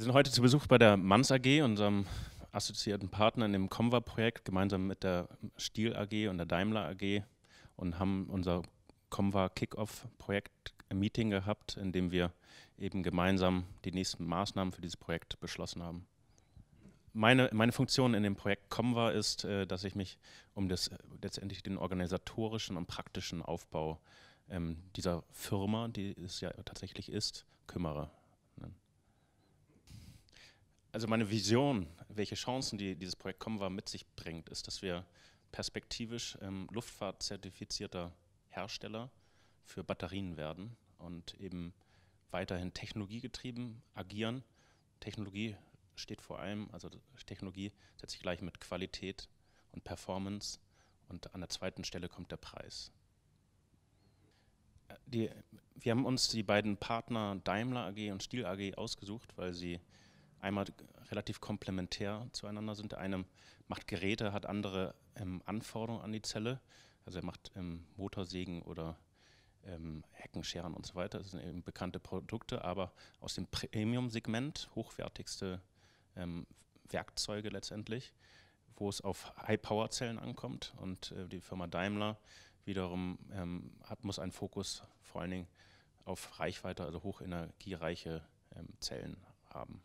Wir sind heute zu Besuch bei der Manns AG, unserem assoziierten Partner in dem Comva-Projekt, gemeinsam mit der Stiel AG und der Daimler AG und haben unser Comva Kickoff-Projekt Meeting gehabt, in dem wir eben gemeinsam die nächsten Maßnahmen für dieses Projekt beschlossen haben. Meine, meine Funktion in dem Projekt Comva ist, äh, dass ich mich um das, letztendlich den organisatorischen und praktischen Aufbau ähm, dieser Firma, die es ja tatsächlich ist, kümmere. Also meine Vision, welche Chancen die, dieses Projekt Comva mit sich bringt, ist, dass wir perspektivisch ähm, Luftfahrtzertifizierter Hersteller für Batterien werden und eben weiterhin technologiegetrieben agieren. Technologie steht vor allem, also Technologie setzt sich gleich mit Qualität und Performance und an der zweiten Stelle kommt der Preis. Äh, die, wir haben uns die beiden Partner Daimler AG und Stiel AG ausgesucht, weil sie einmal relativ komplementär zueinander sind. Der eine macht Geräte, hat andere ähm, Anforderungen an die Zelle. Also er macht ähm, Motorsägen oder ähm, Heckenscheren und so weiter. Das sind eben bekannte Produkte, aber aus dem Premium-Segment, hochwertigste ähm, Werkzeuge letztendlich, wo es auf High-Power-Zellen ankommt. Und äh, die Firma Daimler wiederum ähm, hat, muss einen Fokus vor allen Dingen auf Reichweite, also hochenergiereiche ähm, Zellen haben.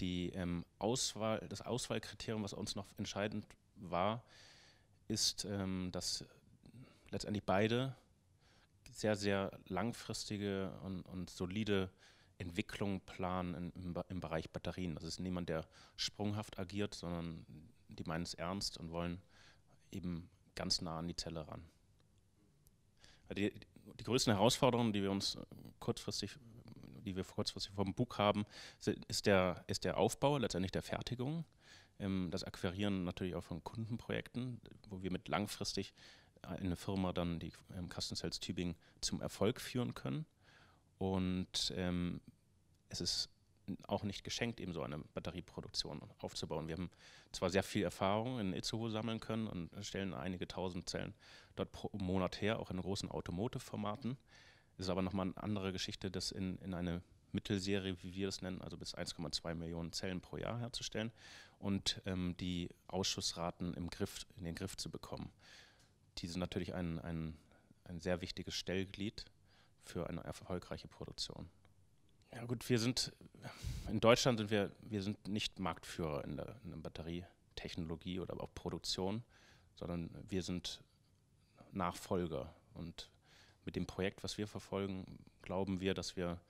Die ähm, Auswahl, das Auswahlkriterium, was uns noch entscheidend war, ist, ähm, dass letztendlich beide sehr, sehr langfristige und, und solide Entwicklung planen im, im, Bereich Batterien. Das ist niemand, der sprunghaft agiert, sondern die meinen es ernst und wollen eben ganz nah an die Zelle ran. Die, die größten Herausforderungen, die wir uns kurzfristig, die wir kurzfristig vom Bug haben, ist der, ist der Aufbau, letztendlich der Fertigung, ähm, das Akquirieren natürlich auch von Kundenprojekten, wo wir mit langfristig eine Firma dann die ähm, Custom Cells Tübingen zum Erfolg führen können. Und ähm, es ist auch nicht geschenkt, eben so eine Batterieproduktion aufzubauen. Wir haben zwar sehr viel Erfahrung in Itzehoe sammeln können und stellen einige tausend Zellen dort pro Monat her, auch in großen Automotive-Formaten. Ist aber nochmal eine andere Geschichte, das in, in eine Mittelserie, wie wir es nennen, also bis 1,2 Millionen Zellen pro Jahr herzustellen und ähm, die Ausschussraten im Griff, in den Griff zu bekommen. Die sind natürlich ein, ein, ein sehr wichtiges Stellglied für eine erfolgreiche Produktion. Ja gut, wir sind, in Deutschland sind wir, wir sind nicht Marktführer in der, in der Batterietechnologie oder auch Produktion, sondern wir sind Nachfolger. Und mit dem Projekt, was wir verfolgen, glauben wir, dass wir,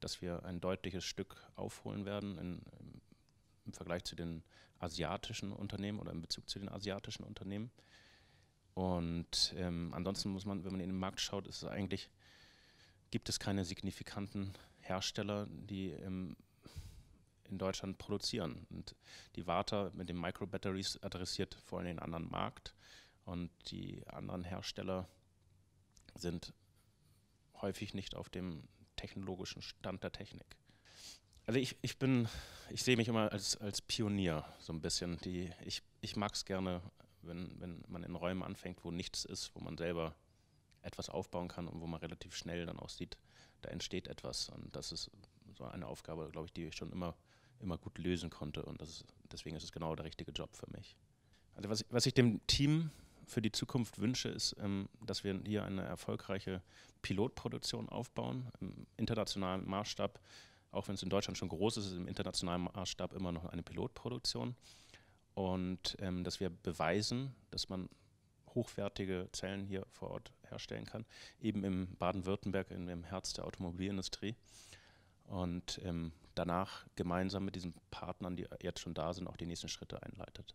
dass wir ein deutliches Stück aufholen werden in, im Vergleich zu den asiatischen Unternehmen oder in Bezug zu den asiatischen Unternehmen. Und ähm, ansonsten muss man, wenn man in den Markt schaut, ist es eigentlich, gibt es keine signifikanten Hersteller, die im, in Deutschland produzieren. Und die Warta mit den Microbatteries adressiert vor allem den anderen Markt und die anderen Hersteller sind häufig nicht auf dem technologischen Stand der Technik. Also ich, ich bin, ich sehe mich immer als, als Pionier so ein bisschen. Die, ich ich mag es gerne, wenn, wenn man in Räumen anfängt, wo nichts ist, wo man selber etwas aufbauen kann und wo man relativ schnell dann auch sieht, da entsteht etwas. Und das ist so eine Aufgabe, glaube ich, die ich schon immer, immer gut lösen konnte. Und ist, deswegen ist es genau der richtige Job für mich. Also was, was ich dem Team für die Zukunft wünsche, ist, ähm, dass wir hier eine erfolgreiche Pilotproduktion aufbauen, im internationalen Maßstab, auch wenn es in Deutschland schon groß ist, ist im internationalen Maßstab immer noch eine Pilotproduktion. Und ähm, dass wir beweisen, dass man hochwertige Zellen hier vor Ort herstellen kann, eben im Baden-Württemberg, im Herz der Automobilindustrie. Und ähm, danach gemeinsam mit diesen Partnern, die jetzt schon da sind, auch die nächsten Schritte einleitet.